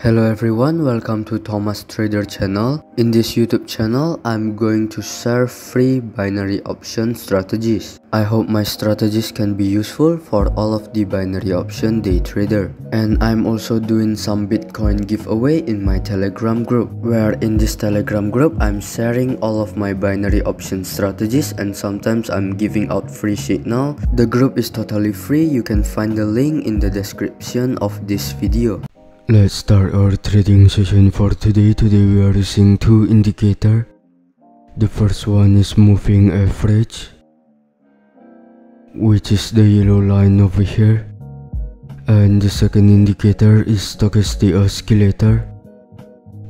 Hello everyone, welcome to Thomas Trader channel. In this YouTube channel, I'm going to share free binary option strategies. I hope my strategies can be useful for all of the binary option day trader. And I'm also doing some Bitcoin giveaway in my Telegram group, where in this Telegram group, I'm sharing all of my binary option strategies and sometimes I'm giving out free signal. The group is totally free, you can find the link in the description of this video. Let's start our trading session for today. Today we are using two indicator. The first one is moving average, which is the yellow line over here. And the second indicator is stochastic oscillator.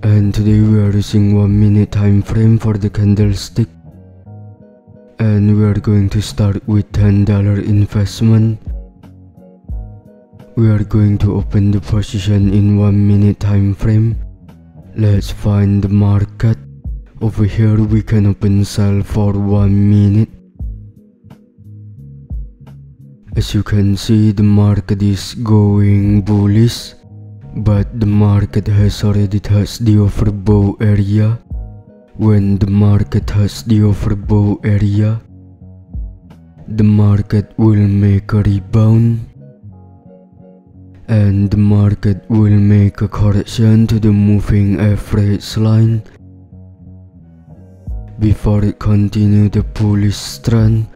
And today we are using 1 minute time frame for the candlestick. And we are going to start with $10 investment we are going to open the position in 1 minute time frame. Let's find the market. Over here we can open sell for 1 minute. As you can see the market is going bullish but the market has already touched the overbought area. When the market touches the overbought area, the market will make a rebound and the market will make a correction to the moving average line before it continue the bullish trend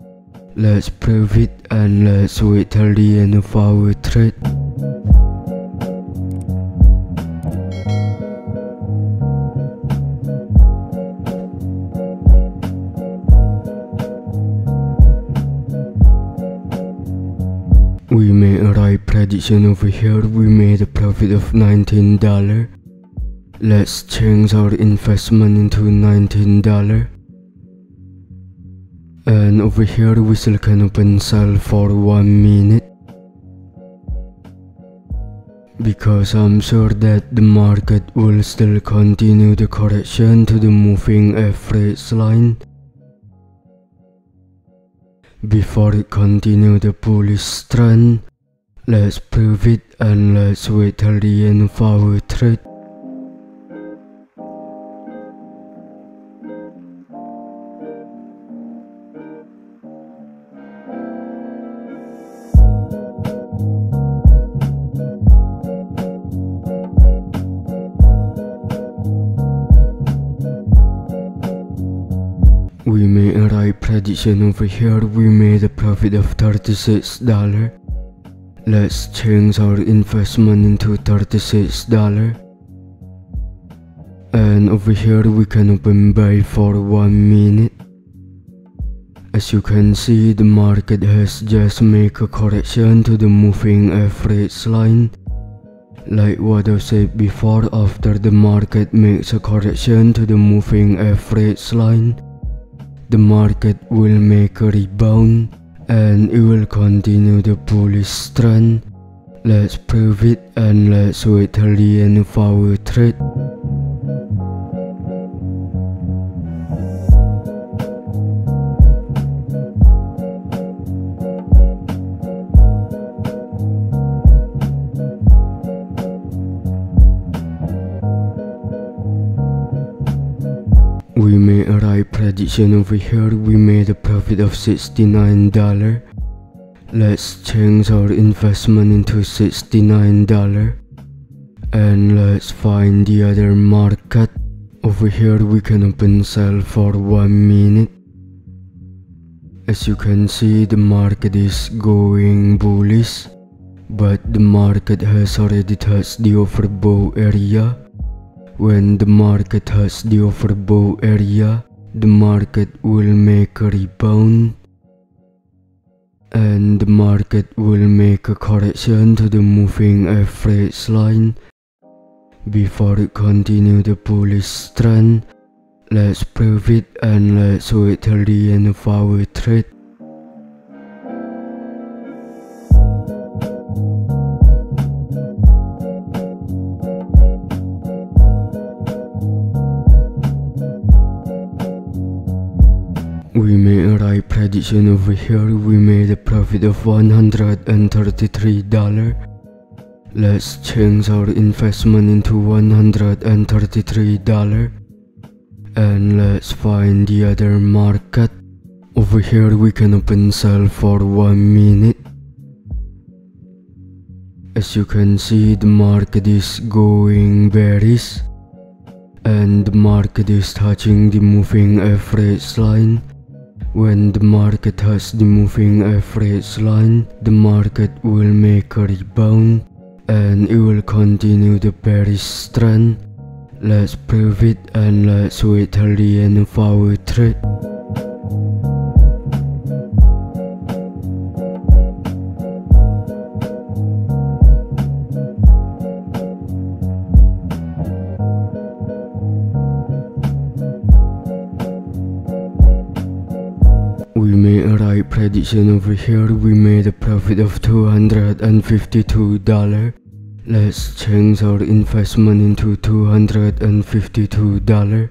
let's prove it and let's wait till the end of our trade a right over here, we made a profit of $19. Let's change our investment into $19. And over here we still can open sell for 1 minute. Because I'm sure that the market will still continue the correction to the moving average line before it continue the bullish trend, let's prove it and let's wait till the end of our trade. We made a right prediction over here, we made a profit of $36. Let's change our investment into $36. And over here we can open buy for 1 minute. As you can see, the market has just made a correction to the moving average line. Like what I said before, after the market makes a correction to the moving average line, the market will make a rebound and it will continue the bullish trend. Let's prove it and let's wait till the end of our trade. Over here, we made a profit of $69. Let's change our investment into $69. And let's find the other market. Over here we can open sell for 1 minute. As you can see the market is going bullish. But the market has already touched the overbought area when the market has the overbought area, the market will make a rebound and the market will make a correction to the moving average line before it continue the bullish trend. Let's prove it and let's wait till the end of our trade. We made a right prediction over here, we made a profit of $133. Let's change our investment into $133 and let's find the other market. Over here we can open sell for 1 minute. As you can see the market is going bearish and the market is touching the moving average line. When the market has the moving average line, the market will make a rebound and it will continue the bearish trend. Let's prove it and let's wait till the end of our trade. Right over here, we made a profit of $252. Let's change our investment into $252.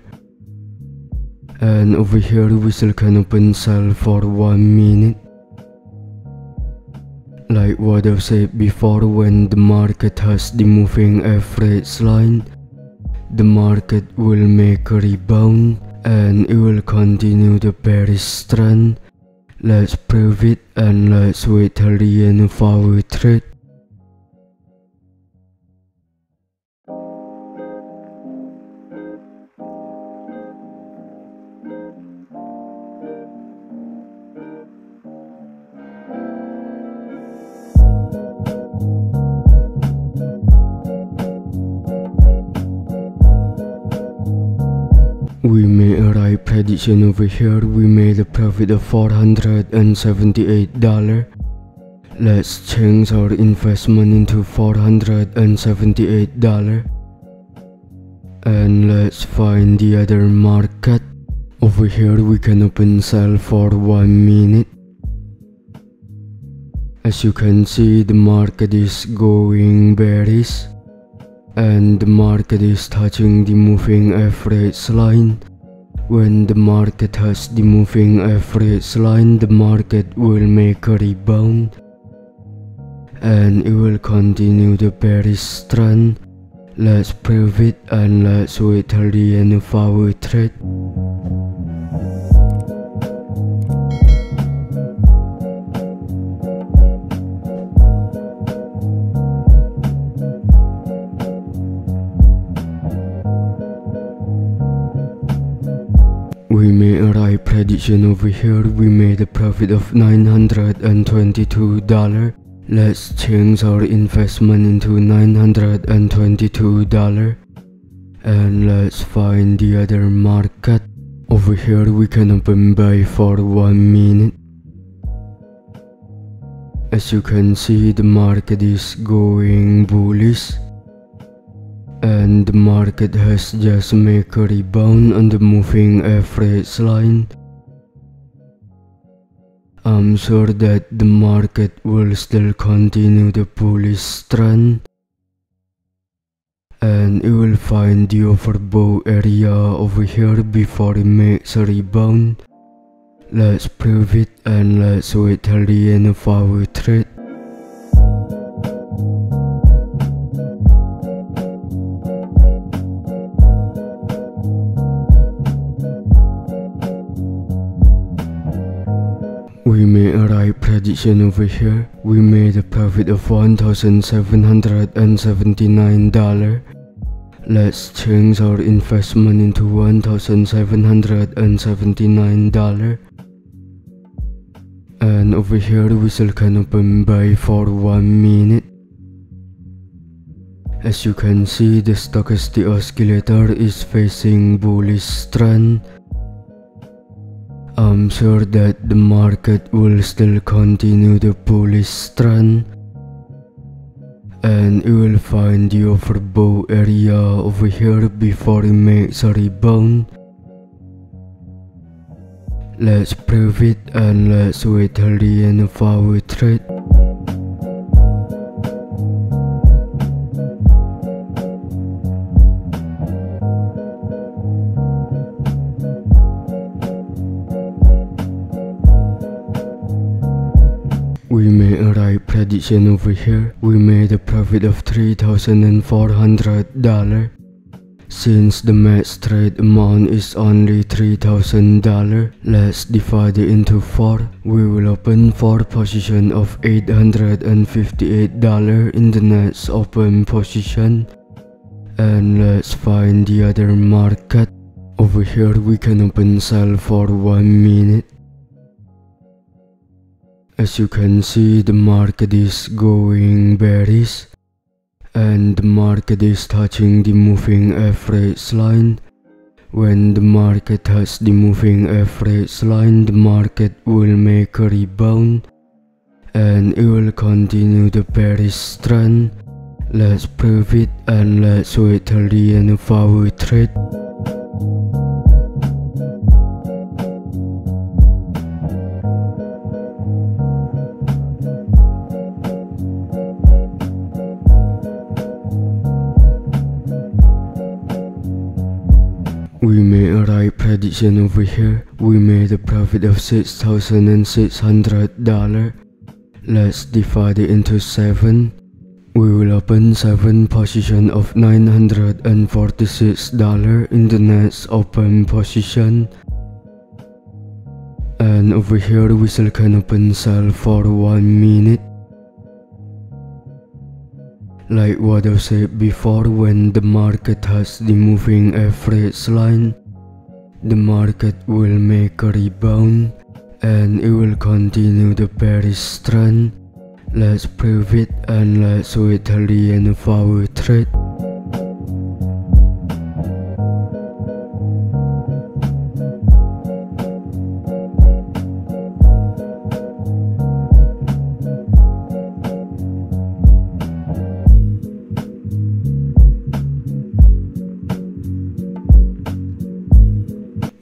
And over here we still can open sell for 1 minute. Like what I've said before, when the market has the moving average line, the market will make a rebound and it will continue the bearish trend. Let's prove it and let's wait till the end of our trade. Right over here, we made a profit of $478. Let's change our investment into $478. And let's find the other market. Over here we can open sell for 1 minute. As you can see the market is going bearish and the market is touching the moving average line. When the market has the moving average line, the market will make a rebound and it will continue the bearish trend. Let's prove it and let's wait till the end of our trade. Right over here, we made a profit of $922. Let's change our investment into $922 and let's find the other market. Over here we can open buy for 1 minute. As you can see the market is going bullish and the market has just made a rebound on the moving average line. I'm sure that the market will still continue the bullish trend and it will find the overbought area over here before it makes a rebound. Let's prove it and let's wait till the end of our trade. Over here. We made a profit of $1,779. Let's change our investment into $1,779. And over here we still can open buy for 1 minute. As you can see the stochastic oscillator is facing bullish trend. I'm sure that the market will still continue the bullish trend and it will find the overbought area over here before it makes a rebound. Let's prove it and let's wait till the end of our trade. Prediction over here, we made a profit of $3,400. Since the max trade amount is only $3,000, let's divide it into 4. We will open 4 position of $858 in the next open position. And let's find the other market. Over here we can open sell for 1 minute. As you can see the market is going bearish and the market is touching the moving average line. When the market has the moving average line, the market will make a rebound and it will continue the bearish trend. Let's prove it and let's wait till the end of our trade. Right over here. We made a profit of $6,600. Let's divide it into 7. We will open 7 position of $946 in the next open position. And over here we still can open sell for 1 minute. Like what I said before, when the market has the moving average line, the market will make a rebound and it will continue the bearish trend. Let's prove it and let's wait till the end of our trade.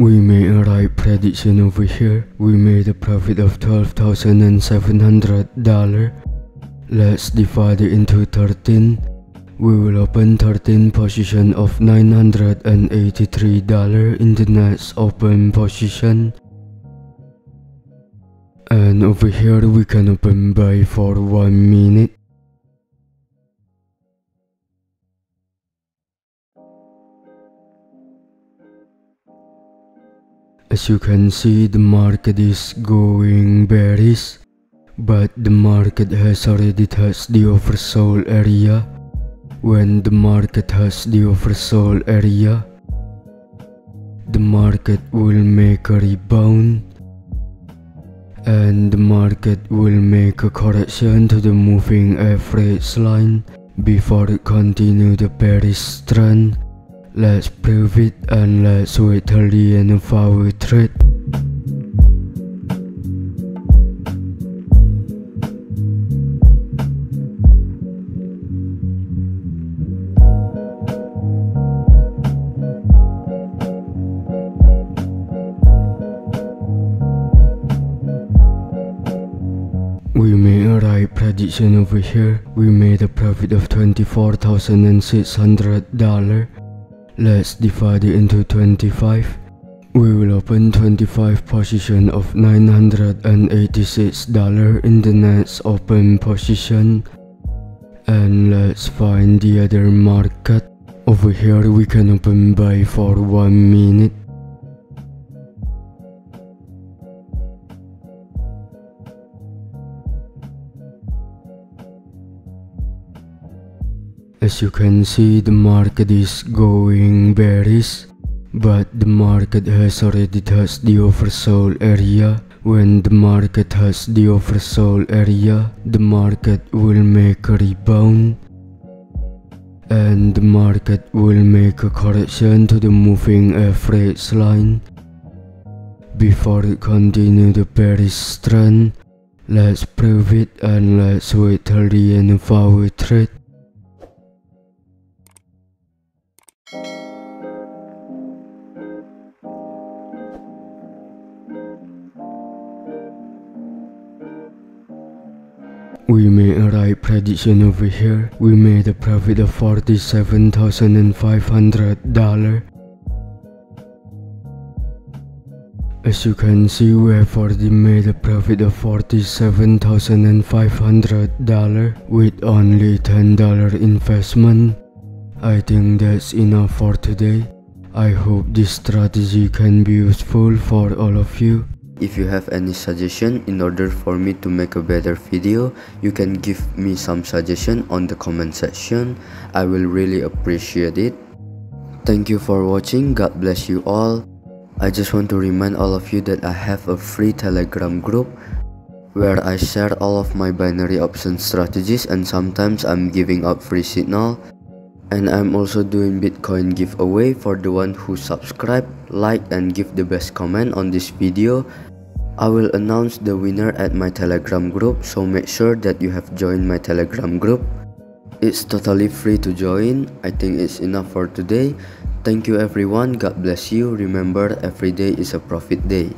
We made a right prediction over here. We made a profit of $12,700. Let's divide it into 13. We will open 13 position of $983 in the next open position. And over here we can open buy for 1 minute. As you can see, the market is going bearish, but the market has already touched the oversold area. When the market has the oversold area, the market will make a rebound and the market will make a correction to the moving average line before it continue the bearish trend Let's prove it and let's wait till the end of our trade. We made a right prediction over here. We made a profit of $24,600 Let's divide it into 25. We will open 25 position of $986 in the next open position. And let's find the other market. Over here we can open buy for 1 minute. As you can see, the market is going bearish, but the market has already touched the oversold area. When the market has the oversold area, the market will make a rebound and the market will make a correction to the moving average line before it continue the bearish trend. Let's prove it and let's wait till the end of our trade. We made a right prediction over here. We made a profit of $47,500. As you can see, we have already made a profit of $47,500 with only $10 investment. I think that's enough for today. I hope this strategy can be useful for all of you. If you have any suggestion in order for me to make a better video, you can give me some suggestion on the comment section. I will really appreciate it. Thank you for watching. God bless you all. I just want to remind all of you that I have a free telegram group where I share all of my binary option strategies and sometimes I'm giving up free signal and I'm also doing Bitcoin giveaway for the one who subscribe, like and give the best comment on this video. I will announce the winner at my telegram group so make sure that you have joined my telegram group. It's totally free to join. I think it's enough for today. Thank you everyone. God bless you. Remember every day is a profit day.